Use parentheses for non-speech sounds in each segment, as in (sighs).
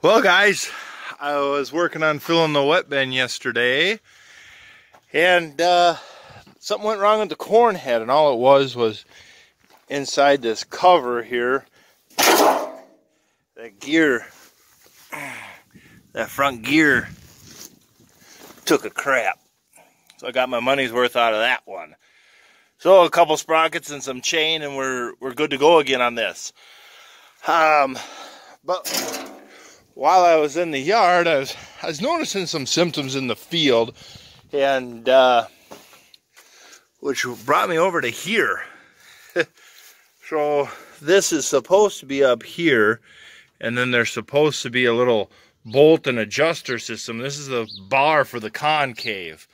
Well, guys, I was working on filling the wet bin yesterday, and uh, something went wrong with the corn head, and all it was was inside this cover here, that gear, that front gear took a crap. So I got my money's worth out of that one. So a couple sprockets and some chain, and we're we're good to go again on this. Um, but while I was in the yard, I was I was noticing some symptoms in the field, and uh, which brought me over to here. (laughs) so this is supposed to be up here, and then there's supposed to be a little bolt and adjuster system. This is the bar for the concave.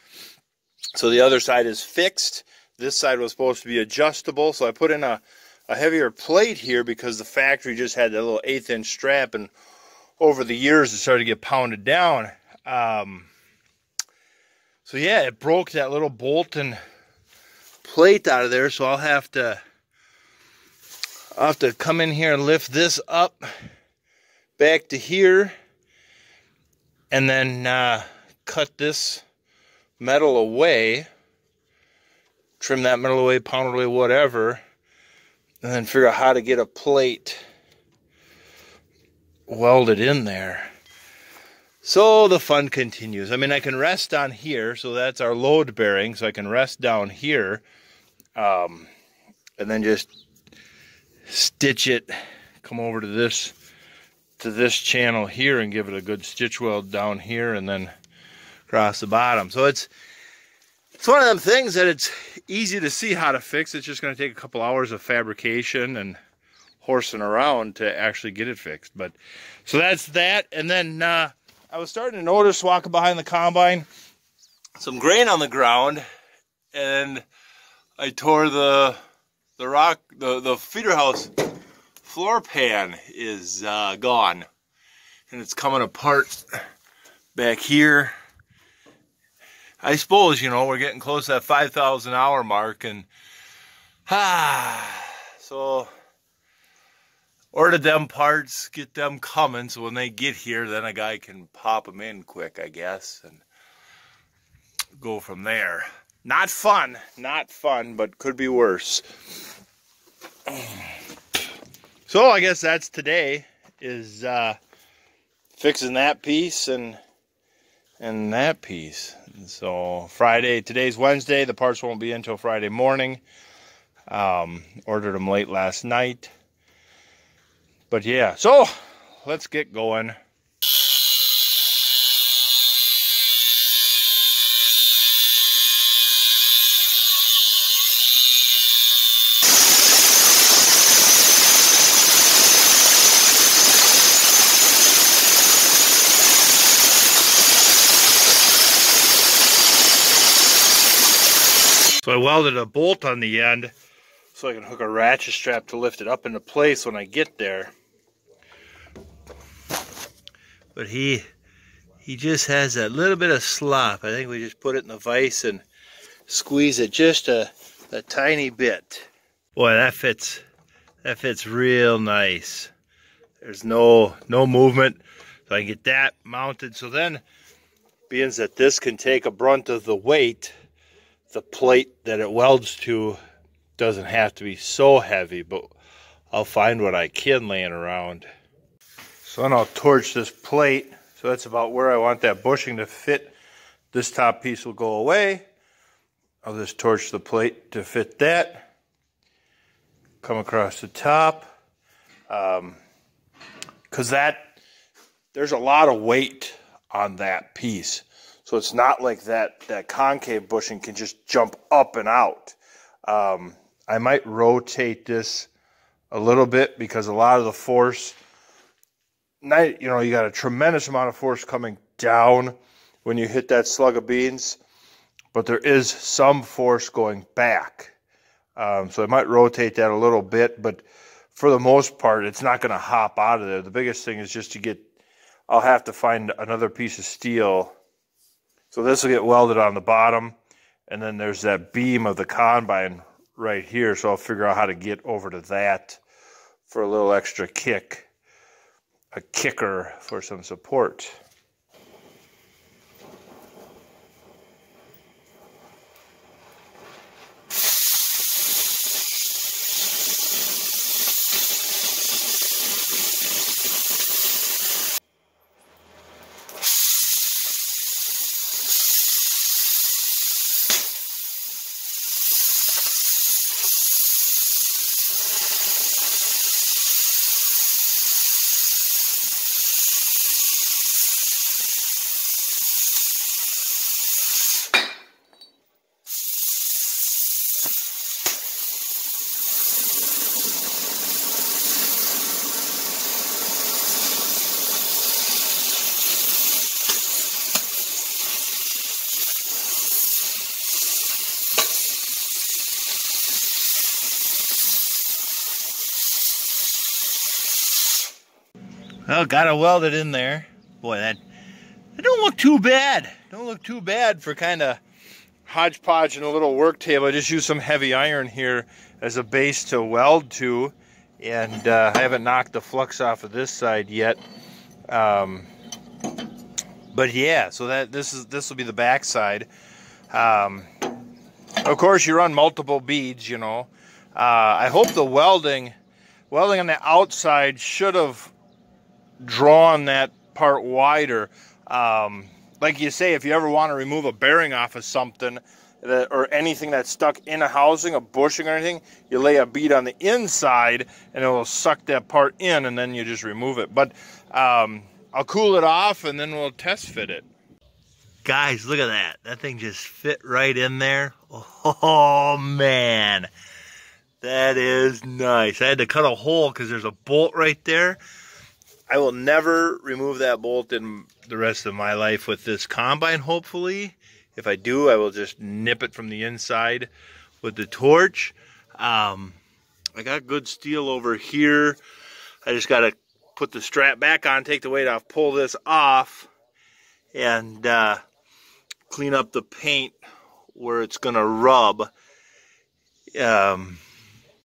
So the other side is fixed. This side was supposed to be adjustable, so I put in a, a heavier plate here because the factory just had that little eighth inch strap and over the years it started to get pounded down. Um, so yeah, it broke that little bolt and plate out of there. So I'll have to I'll have to come in here and lift this up back to here and then uh, cut this metal away trim that metal away pound away whatever and then figure out how to get a plate welded in there. So the fun continues. I mean, I can rest on here, so that's our load bearing, so I can rest down here, um, and then just stitch it, come over to this to this channel here and give it a good stitch weld down here and then across the bottom. So it's it's one of them things that it's easy to see how to fix. It's just going to take a couple hours of fabrication and horsing around to actually get it fixed. But so that's that. And then uh, I was starting to notice walking behind the combine some grain on the ground, and I tore the the rock the the feeder house floor pan is uh, gone, and it's coming apart back here. I suppose you know we're getting close to that five thousand hour mark, and ah, (sighs) so order them parts, get them coming, so when they get here, then a guy can pop them in quick, I guess, and go from there. Not fun, not fun, but could be worse. (clears throat) So I guess that's today, is uh, fixing that piece and and that piece. So Friday, today's Wednesday, the parts won't be until Friday morning. Um, ordered them late last night. But yeah, so let's get going. So I welded a bolt on the end so I can hook a ratchet strap to lift it up into place when I get there. But he he just has that little bit of slop. I think we just put it in the vise and squeeze it just a, a tiny bit. Boy, that fits that fits real nice. There's no no movement. So I can get that mounted. So then being that this can take a brunt of the weight, the plate that it welds to doesn't have to be so heavy, but I'll find what I can laying around. So then I'll torch this plate. So that's about where I want that bushing to fit. This top piece will go away. I'll just torch the plate to fit that. Come across the top. Um, Cause that, there's a lot of weight on that piece. So it's not like that, that concave bushing can just jump up and out. Um, I might rotate this a little bit because a lot of the force, you know, you got a tremendous amount of force coming down when you hit that slug of beans, but there is some force going back. Um, so it might rotate that a little bit, but for the most part, it's not going to hop out of there. The biggest thing is just to get, I'll have to find another piece of steel. So this will get welded on the bottom, and then there's that beam of the combine right here, so I'll figure out how to get over to that for a little extra kick. A kicker for some support. Well, got it in there. Boy, that, that don't look too bad. Don't look too bad for kind of hodgepodge and a little work table. I just used some heavy iron here as a base to weld to. And uh, I haven't knocked the flux off of this side yet. Um, but yeah, so that this is this will be the back side. Um, of course, you run multiple beads, you know. Uh, I hope the welding, welding on the outside should have drawn that part wider. Um, like you say, if you ever want to remove a bearing off of something that, or anything that's stuck in a housing, a bushing or anything, you lay a bead on the inside and it will suck that part in and then you just remove it. But um, I'll cool it off and then we'll test fit it. Guys, look at that. That thing just fit right in there. Oh, man. That is nice. I had to cut a hole because there's a bolt right there. I will never remove that bolt in the rest of my life with this combine, hopefully. If I do, I will just nip it from the inside with the torch. Um, I got good steel over here. I just got to put the strap back on, take the weight off, pull this off, and uh, clean up the paint where it's going to rub. Um,